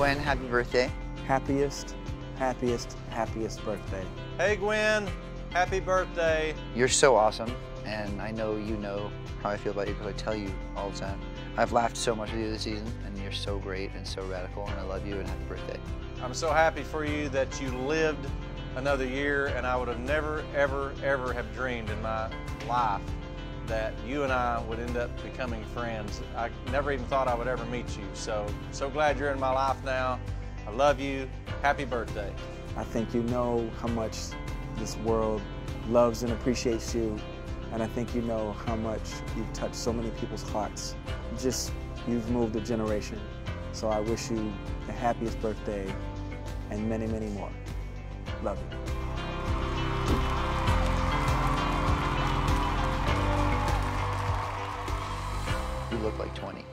Gwen, happy birthday. Happiest, happiest, happiest birthday. Hey Gwen, happy birthday. You're so awesome, and I know you know how I feel about you because I tell you all the time. I've laughed so much with you this season, and you're so great and so radical, and I love you, and happy birthday. I'm so happy for you that you lived another year, and I would have never, ever, ever have dreamed in my life that you and I would end up becoming friends. I never even thought I would ever meet you. So, so glad you're in my life now. I love you. Happy birthday. I think you know how much this world loves and appreciates you, and I think you know how much you've touched so many people's hearts. Just, you've moved a generation. So I wish you the happiest birthday and many, many more. Love you. You look like 20.